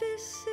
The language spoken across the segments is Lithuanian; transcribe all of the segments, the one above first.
this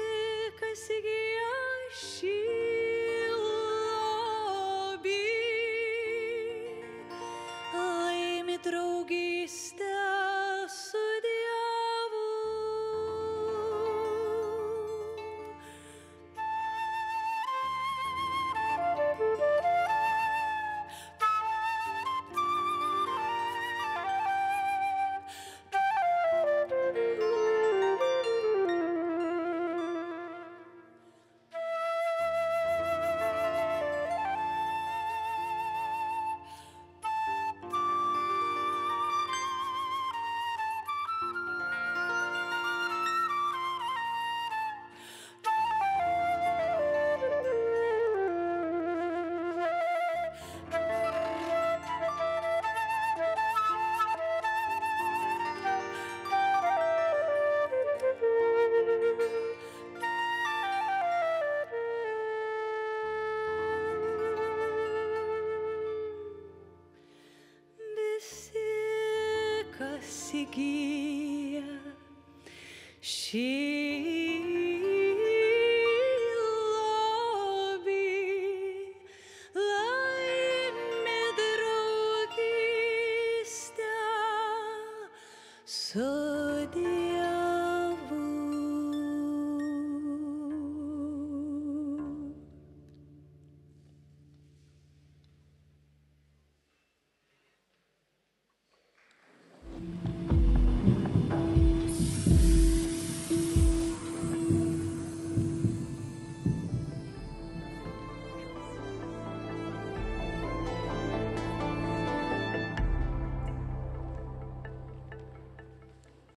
kas įgyja šį su Dievu.